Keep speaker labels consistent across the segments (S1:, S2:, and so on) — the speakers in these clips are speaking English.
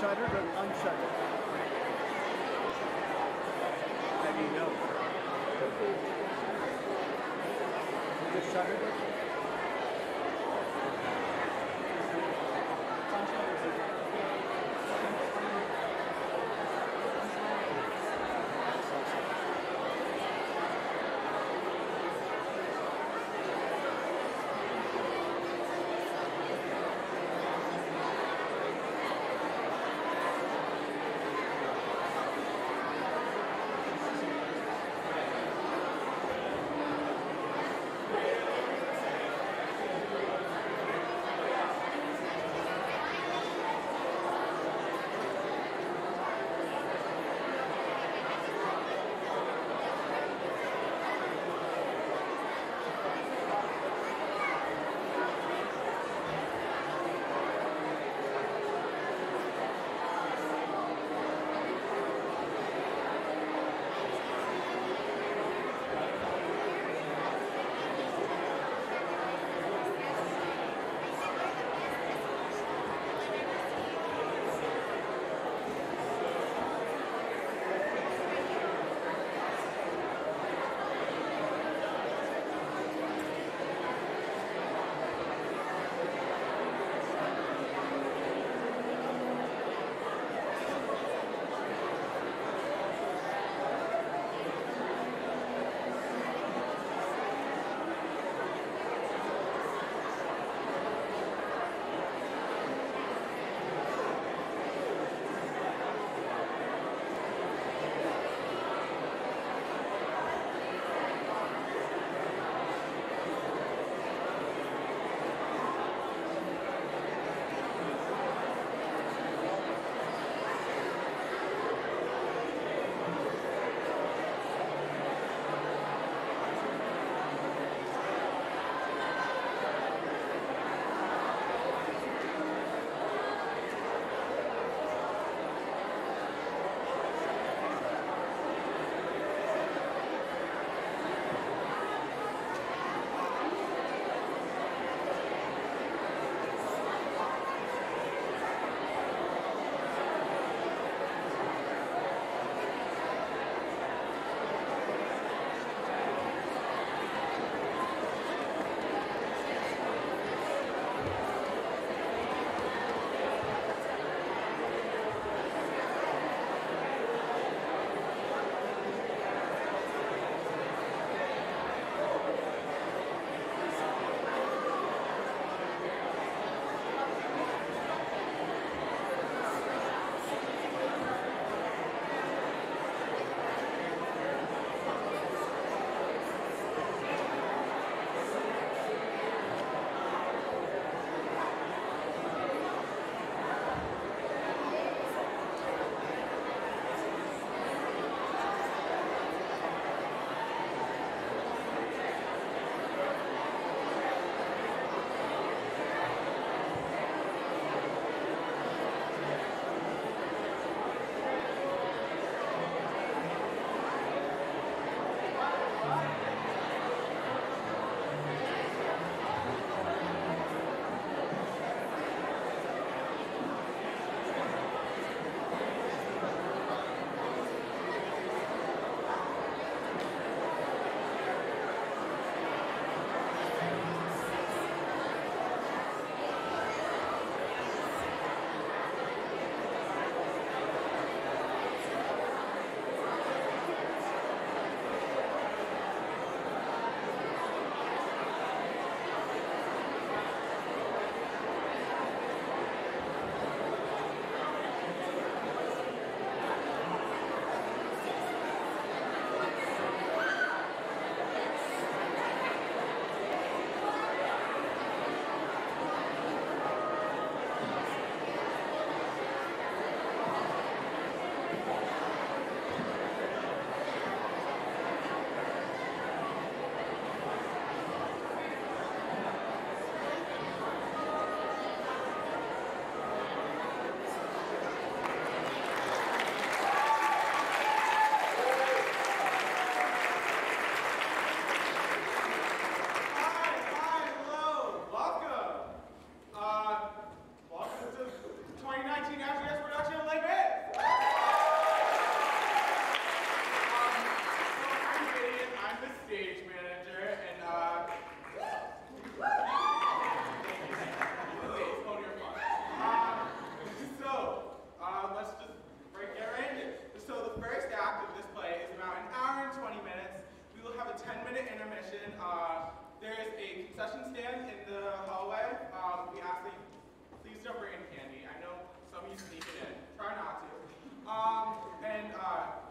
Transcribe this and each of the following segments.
S1: shuttered or unshuttered? How do you know? Is it shuttered?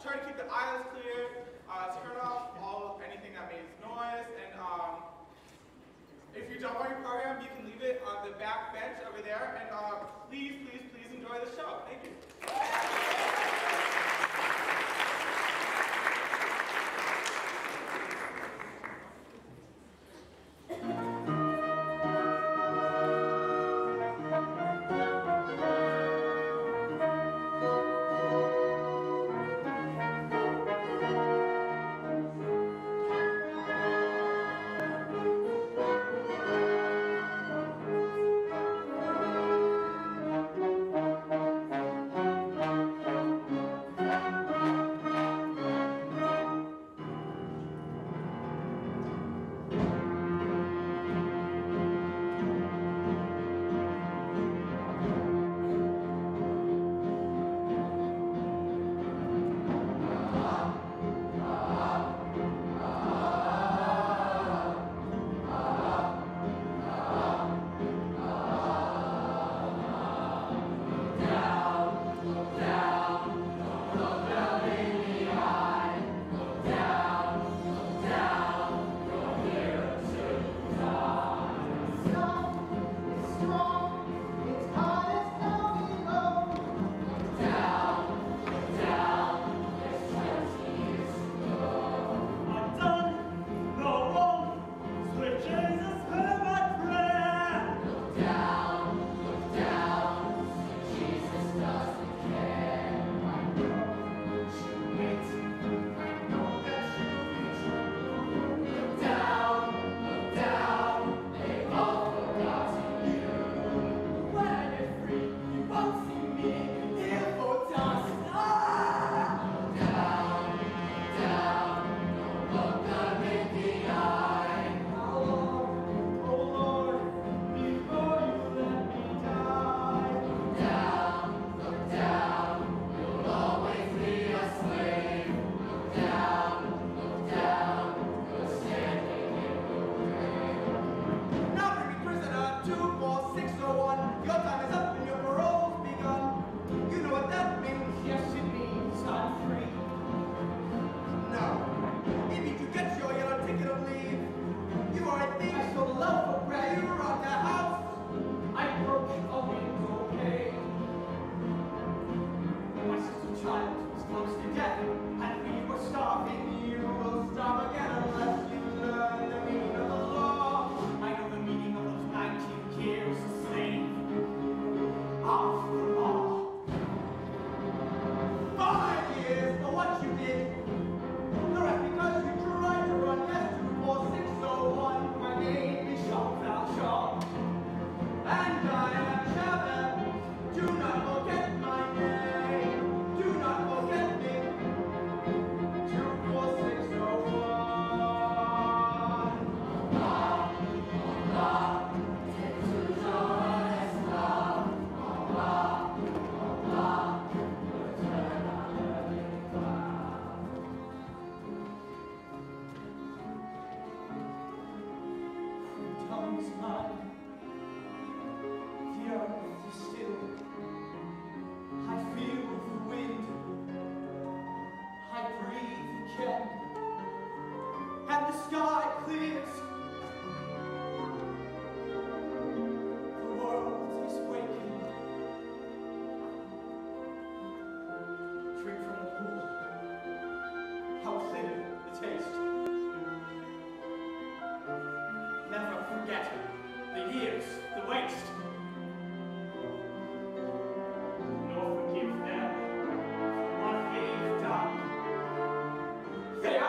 S2: try to keep the aisles clear, uh, turn off all anything that makes noise, and um, if you
S3: don't want your program, you can leave
S4: it
S3: on the
S4: back bench over
S3: there, and uh, please, please, please enjoy the
S4: show. Thank you.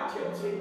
S4: But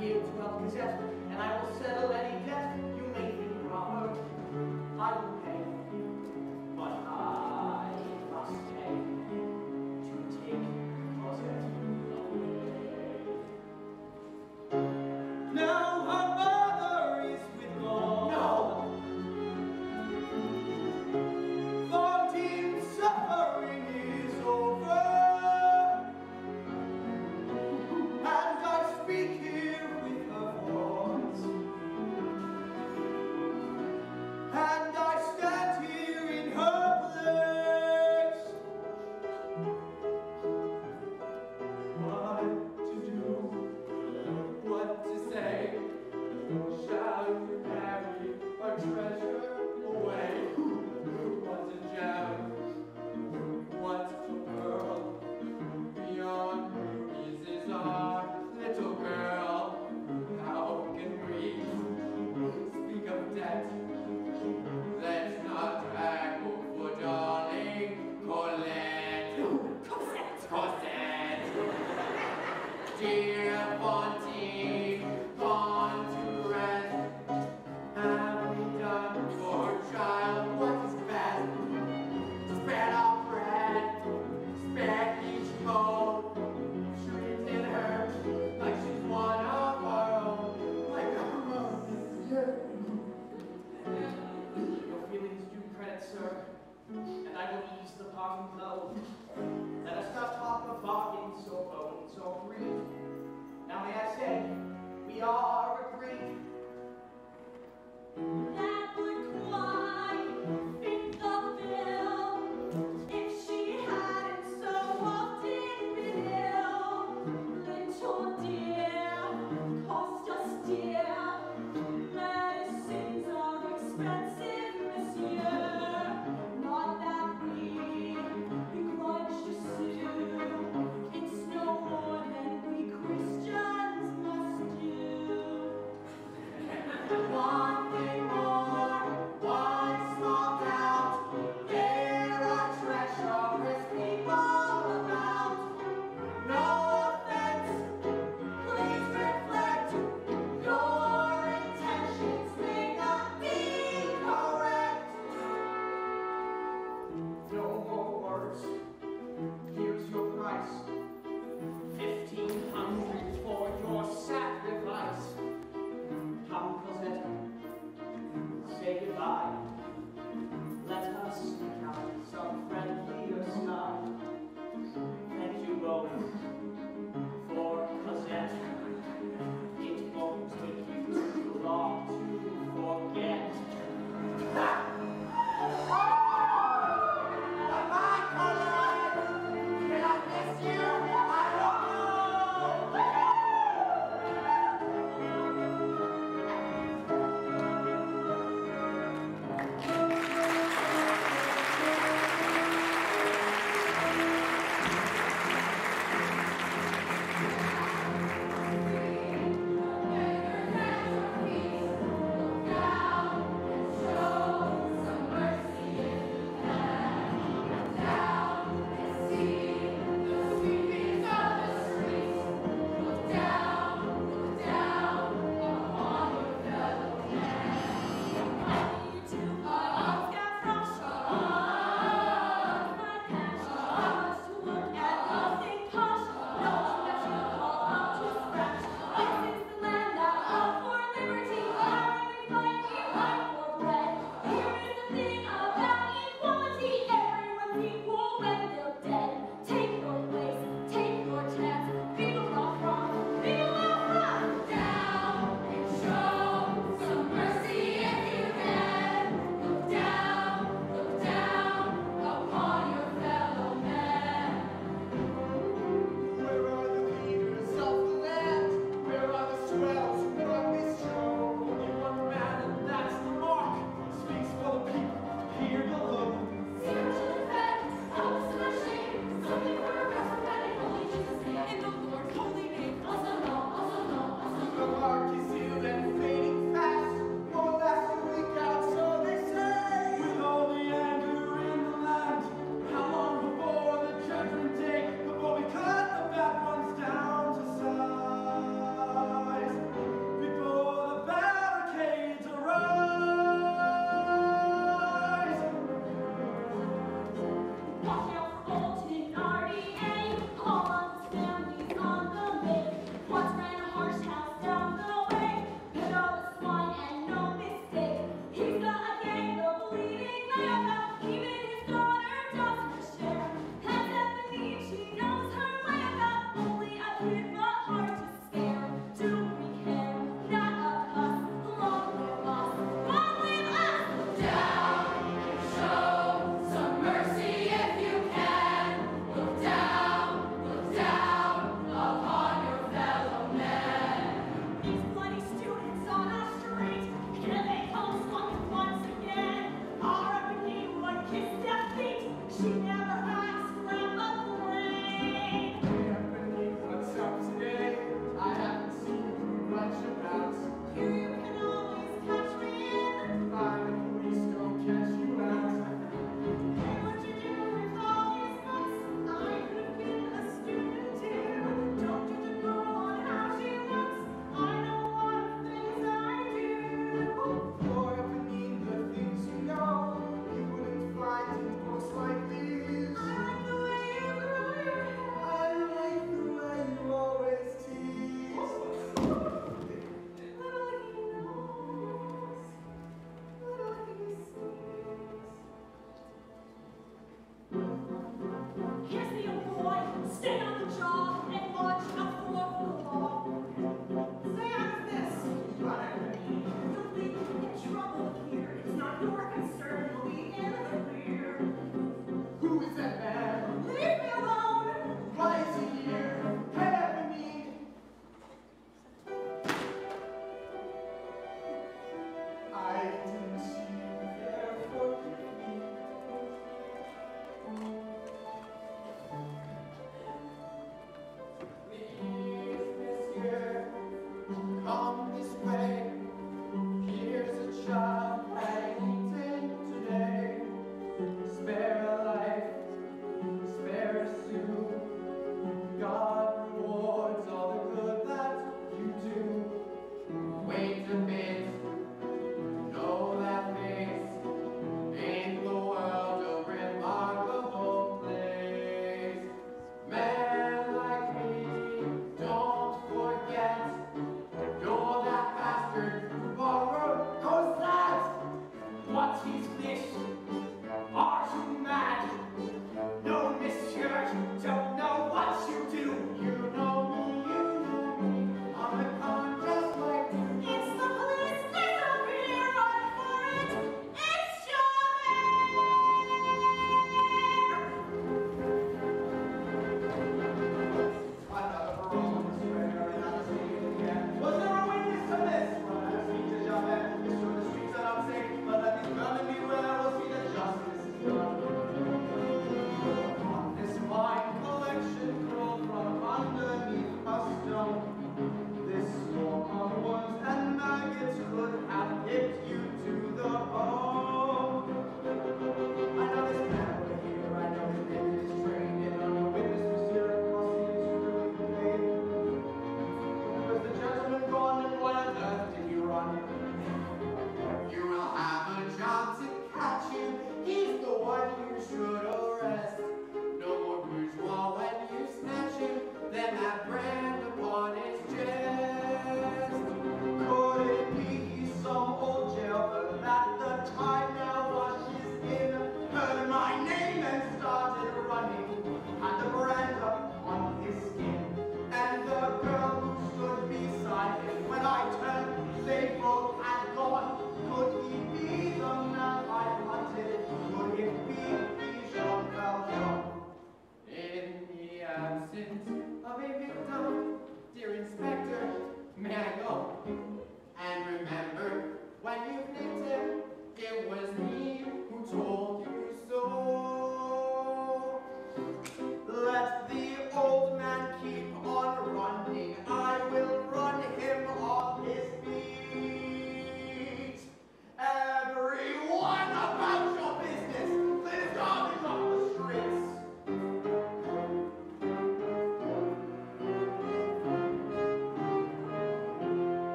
S4: And and I will settle any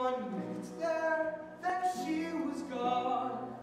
S5: one
S2: minute there, then she was gone.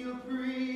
S6: Il prie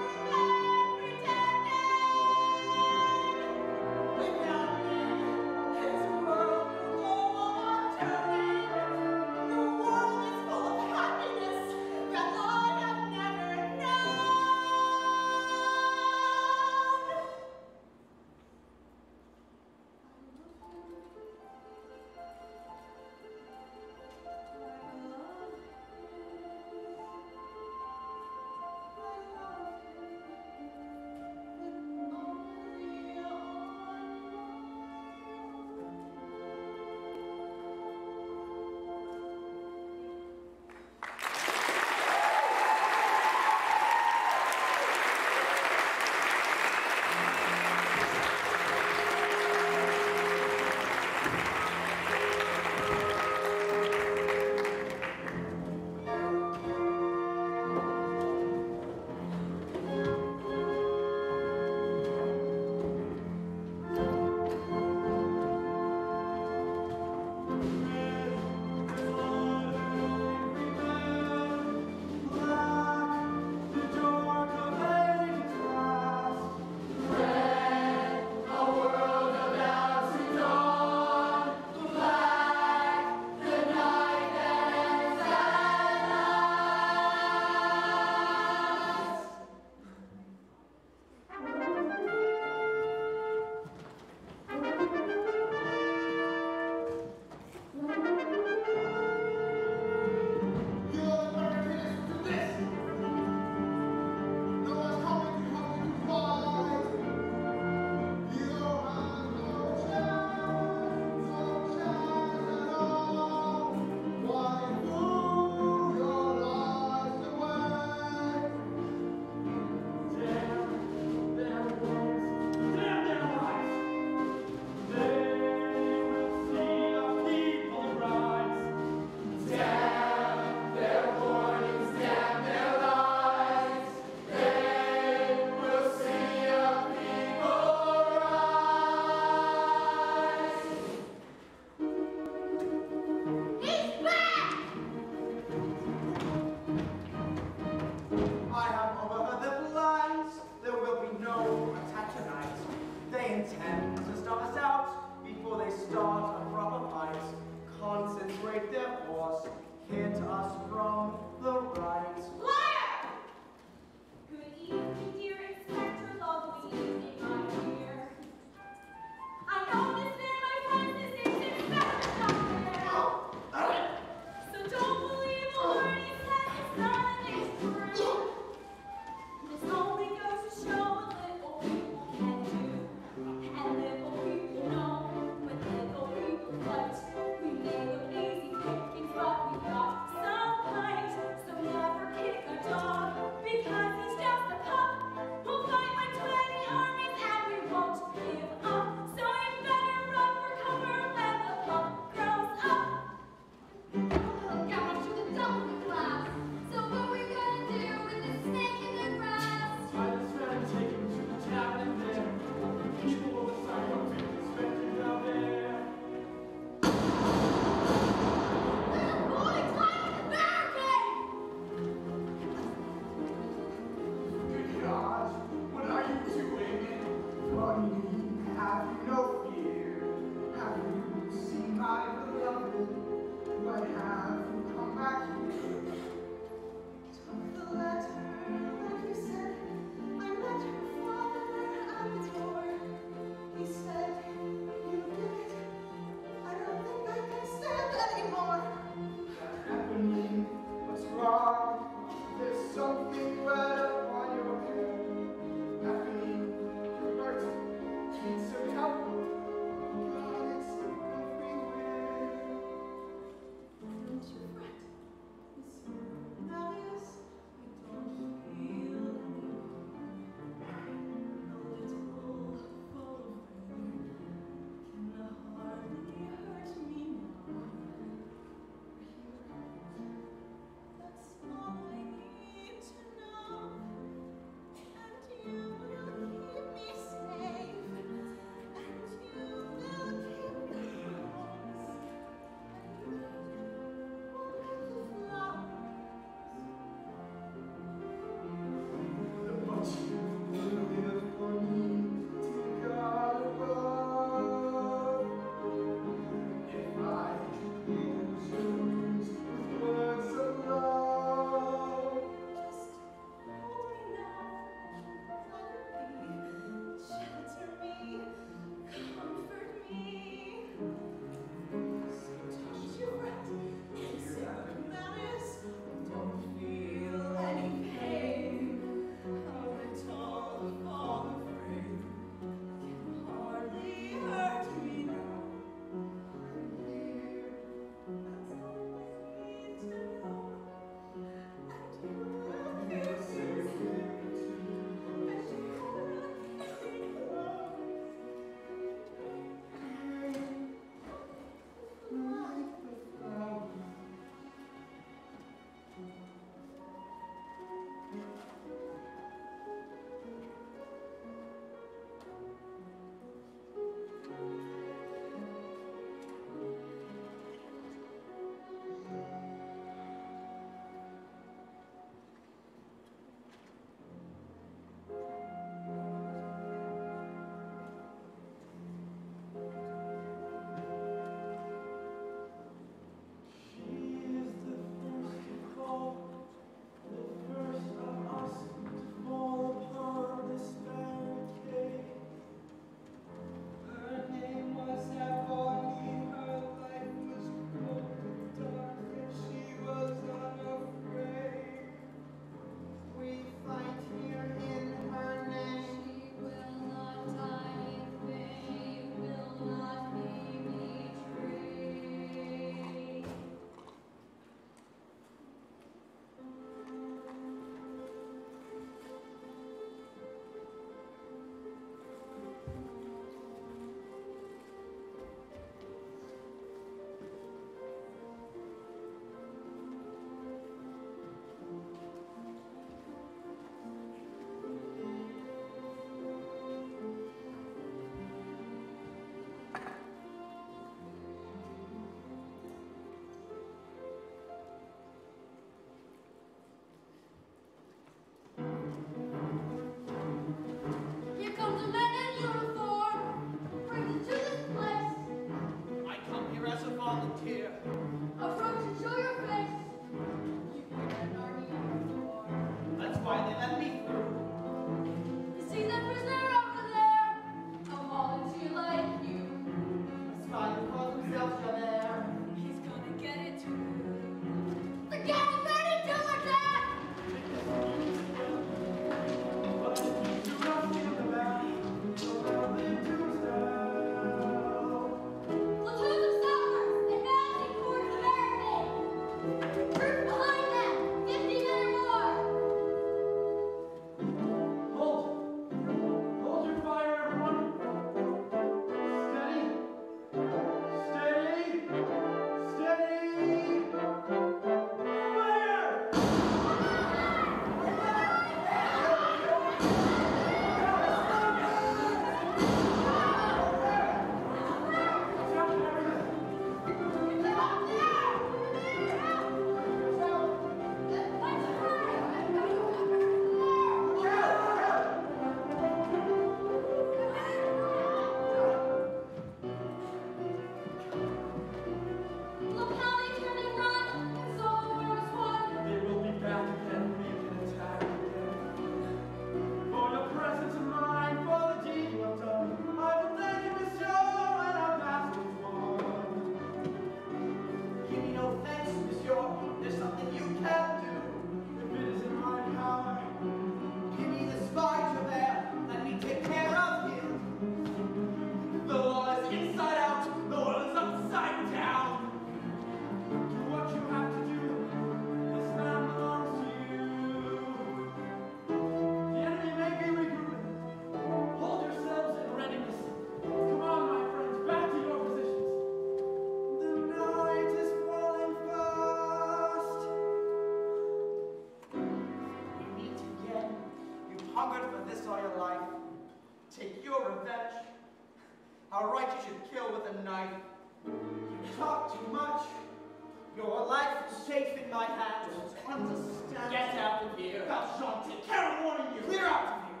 S5: Your
S2: life is safe in my hands. Understand? Get out of here. Valjean, care warning you. Clear out of here.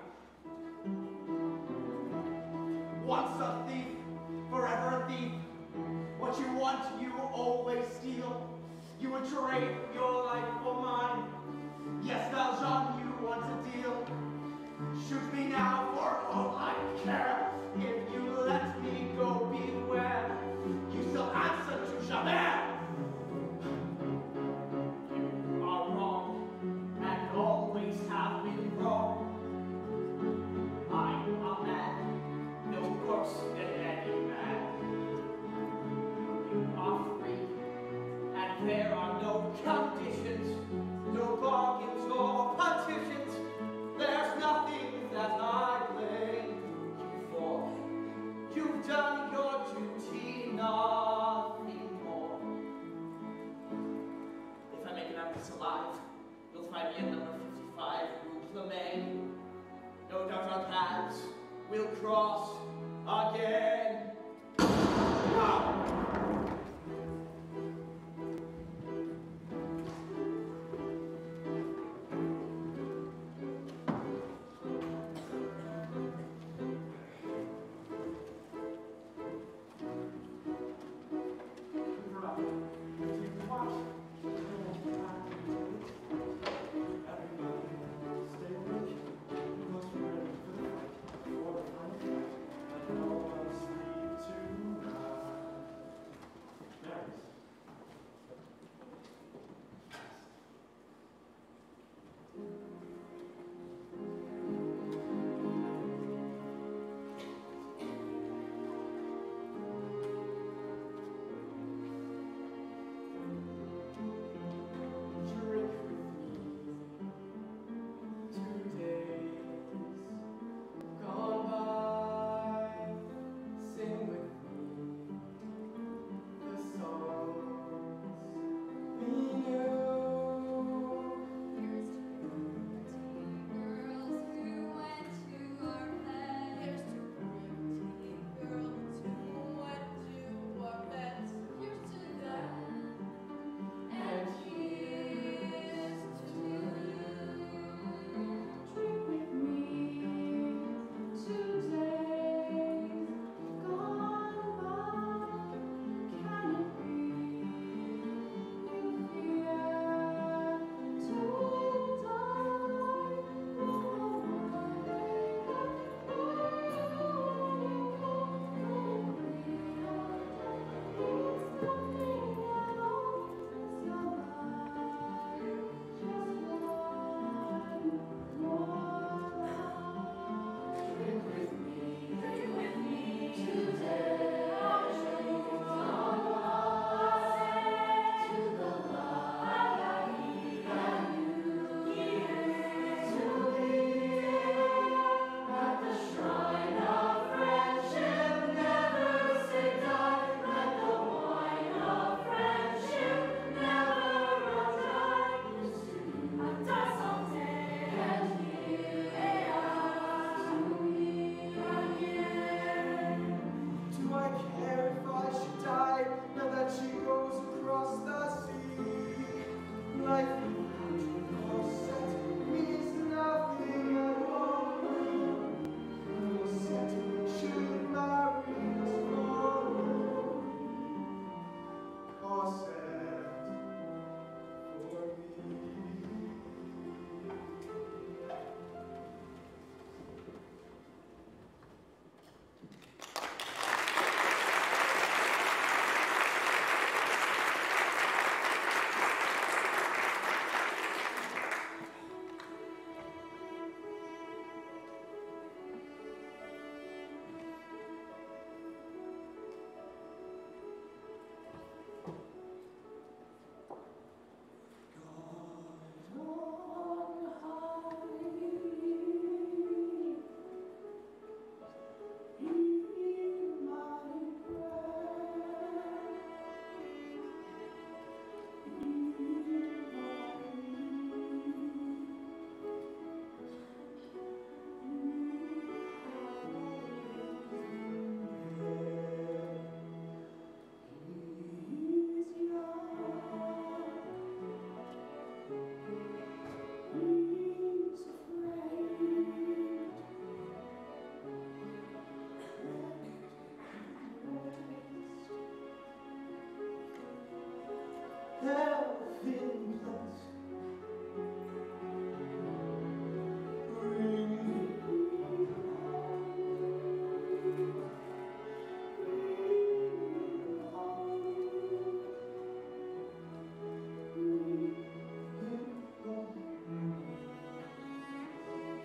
S2: Once a thief, forever a thief. What you want, you always steal. You would trade your life for mine. Yes, Valjean, you want a deal. Shoot me now, for all I care. Number 55, Rue No doubt our paths will cross again.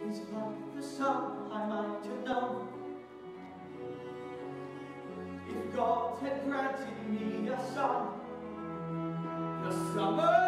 S2: is like the sun I might have known. If God had granted me a son The summer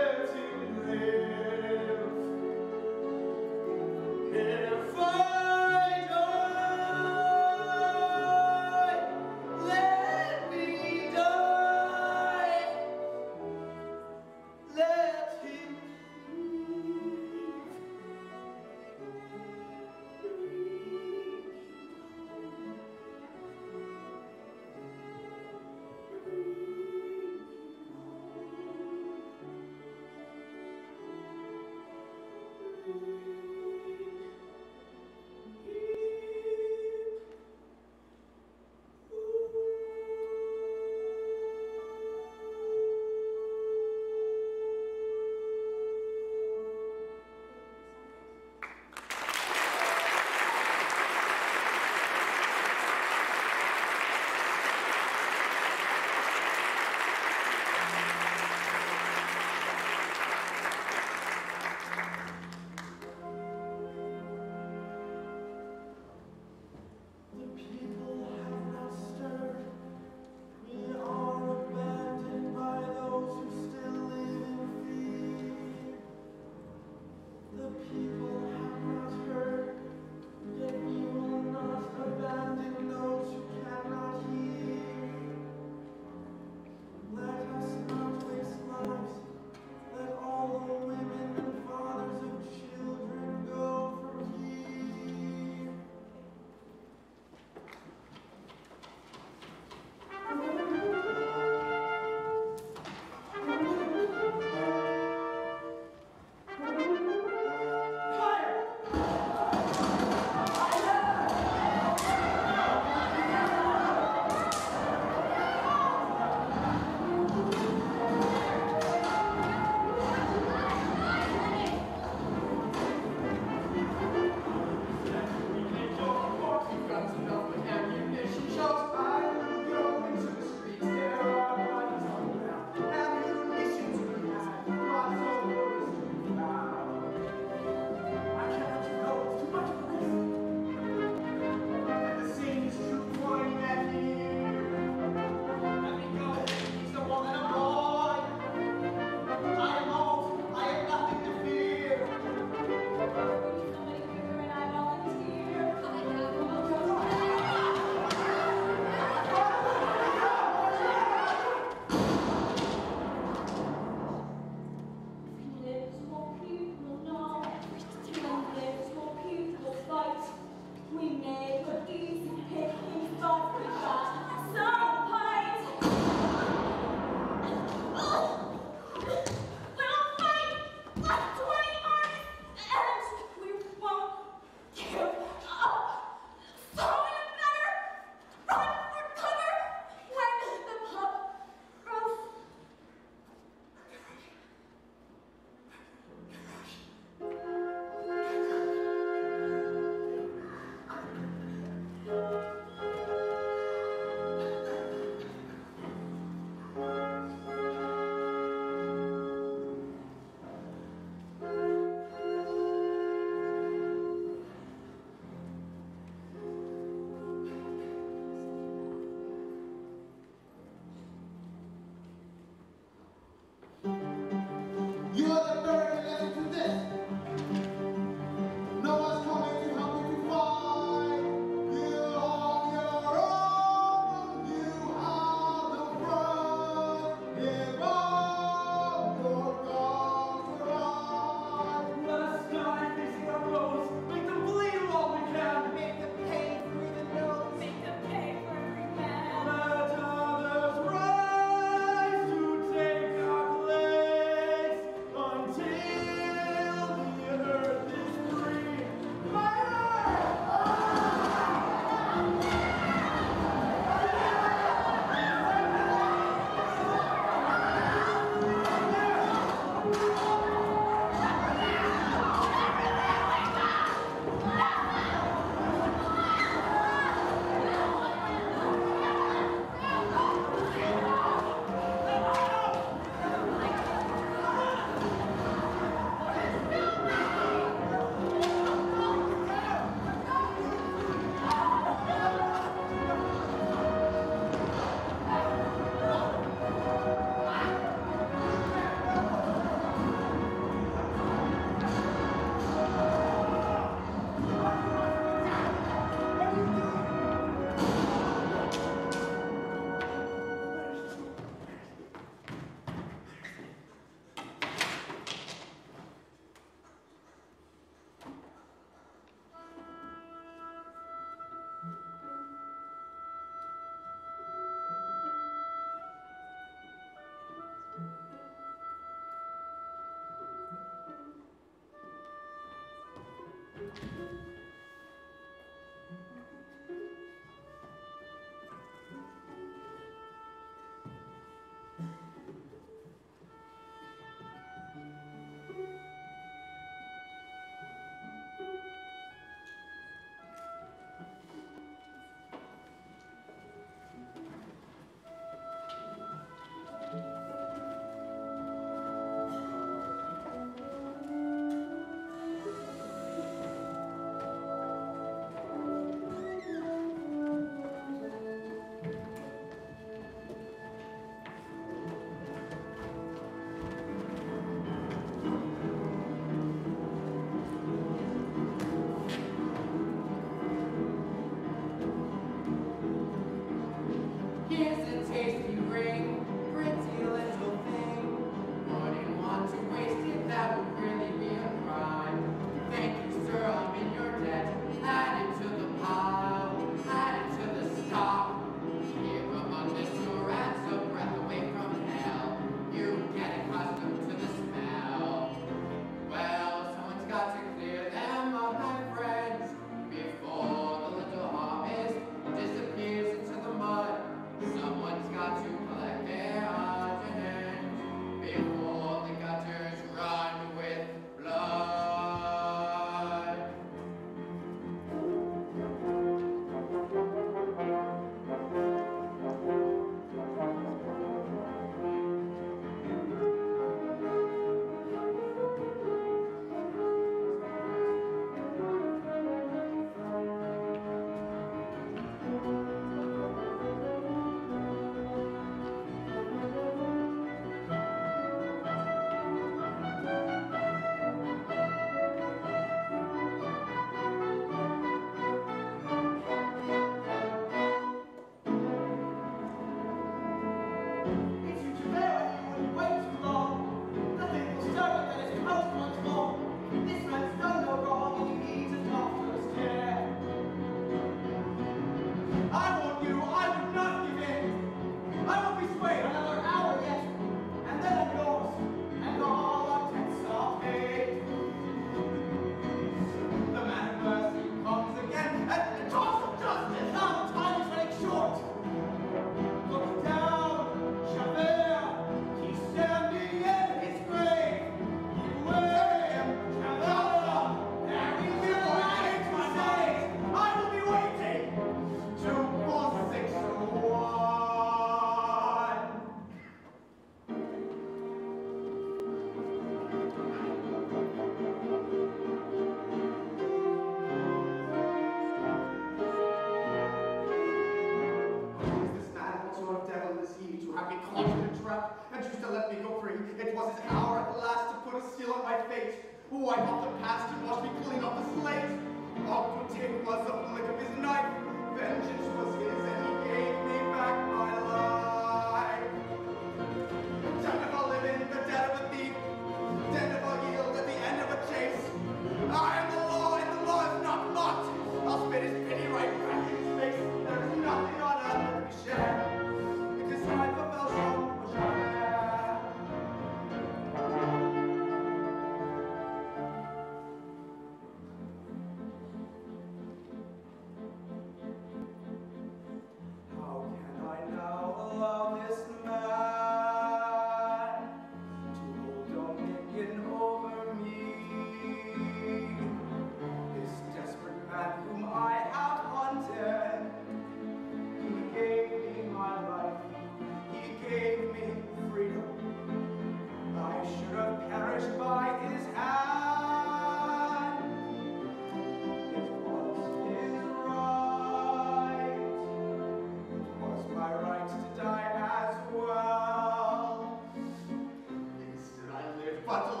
S2: I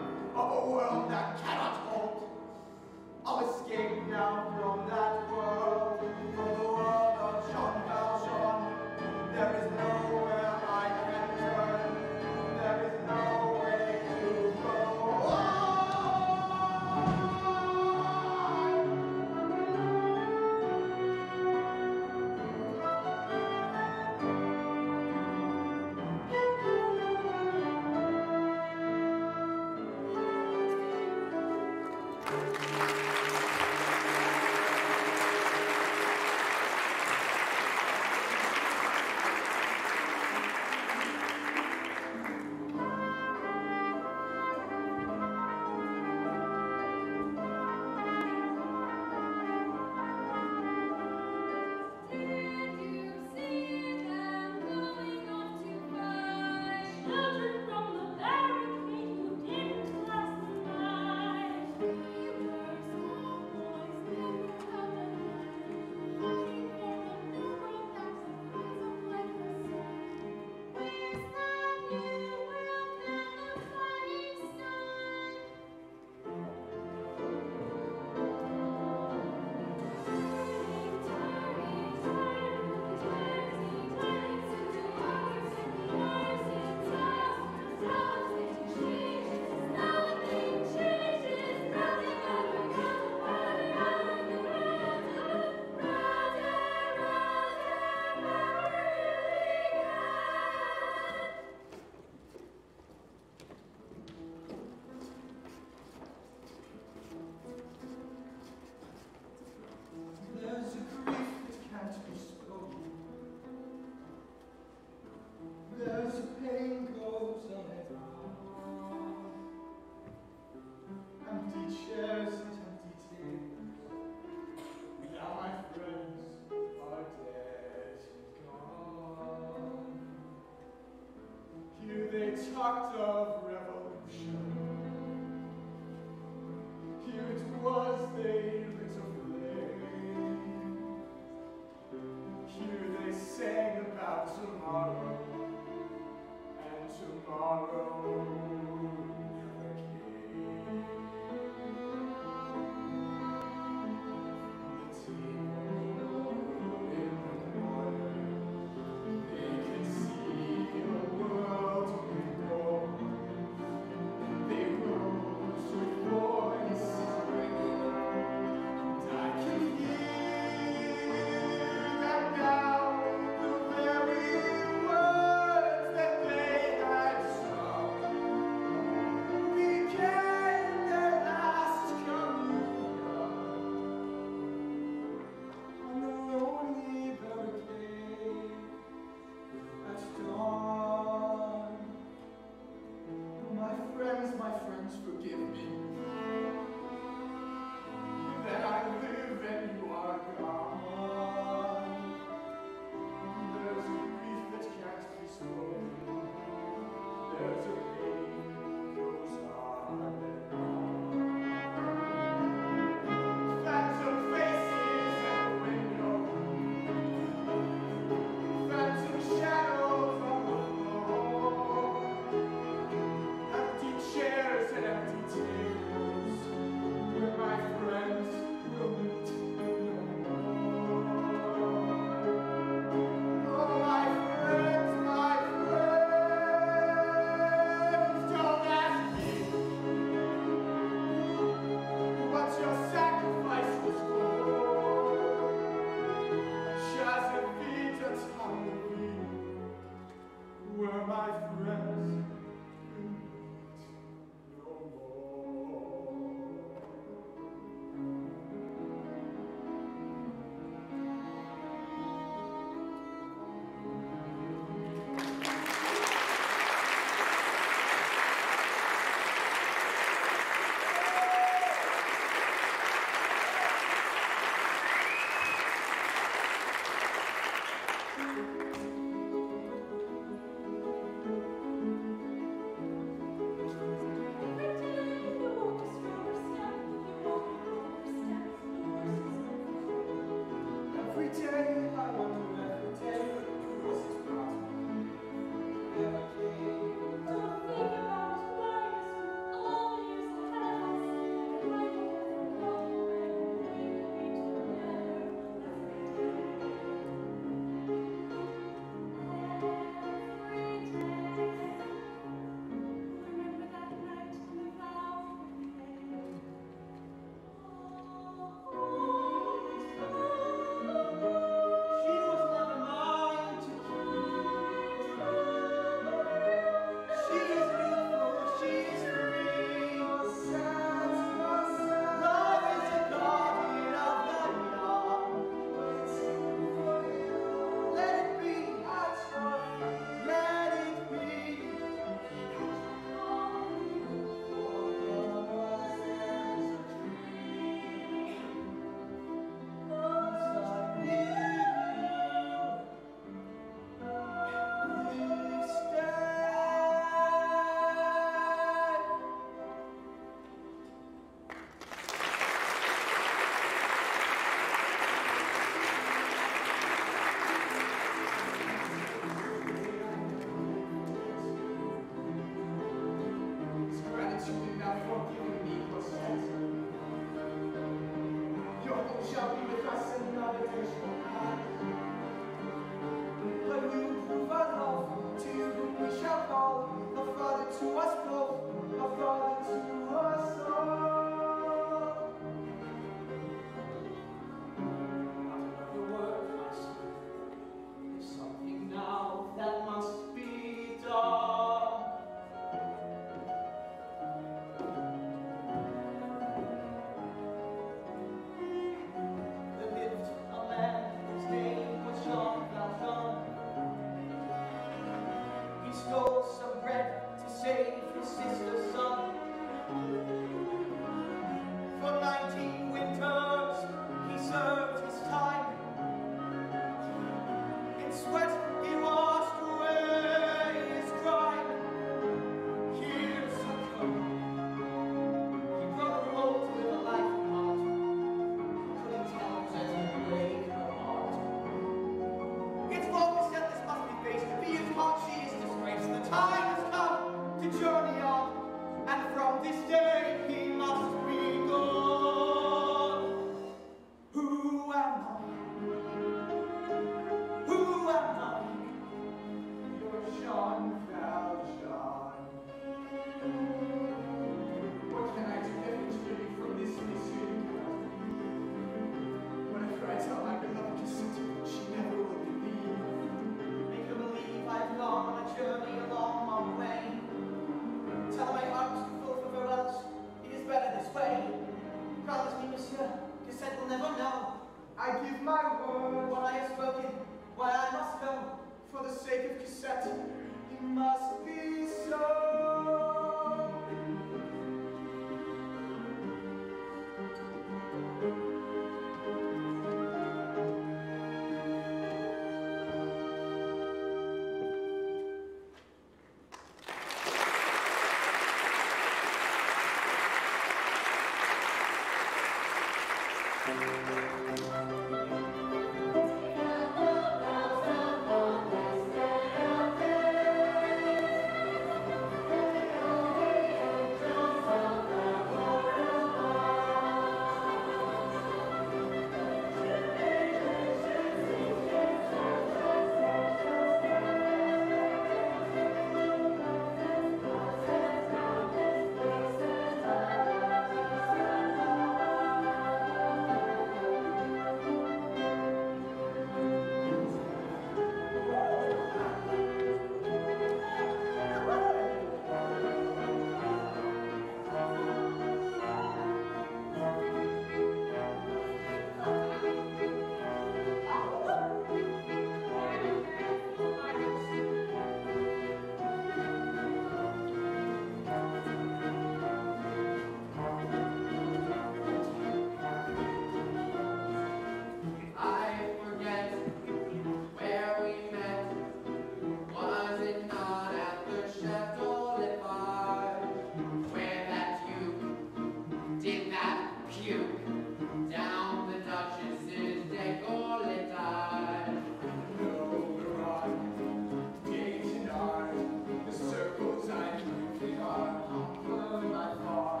S7: far.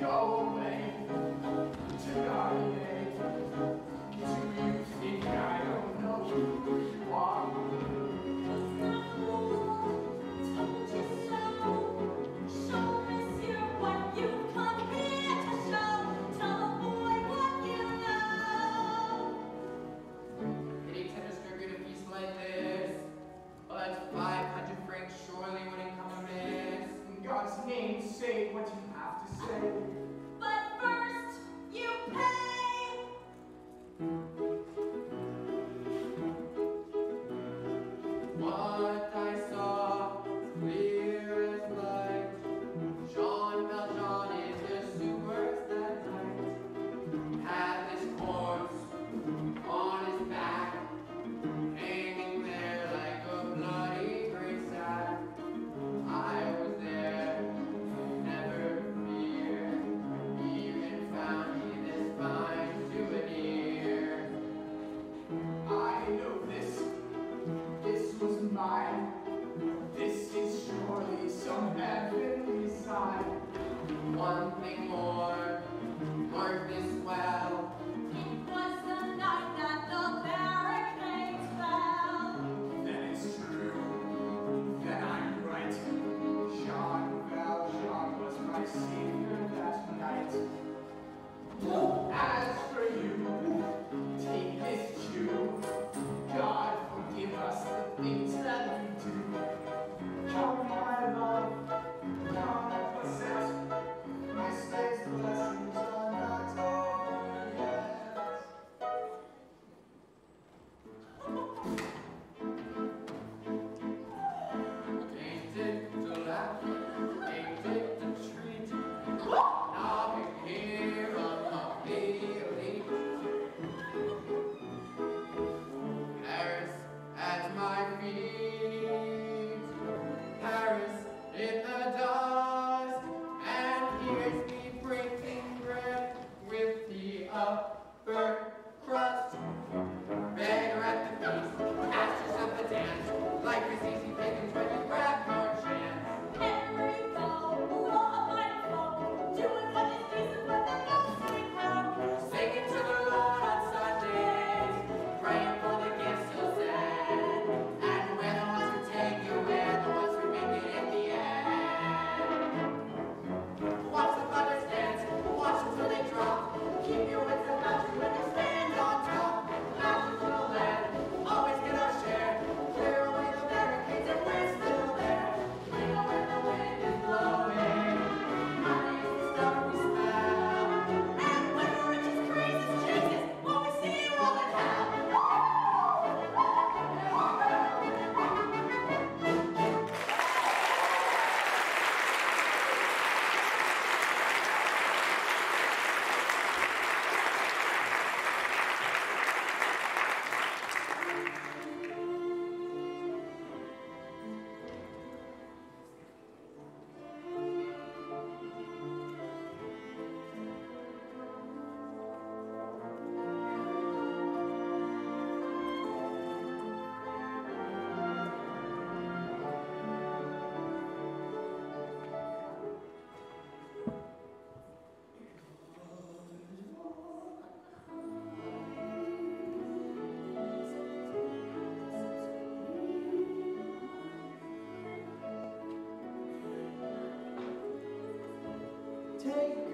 S7: Go
S2: away tonight. take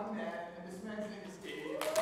S8: one
S7: man, and this man's name is Dave.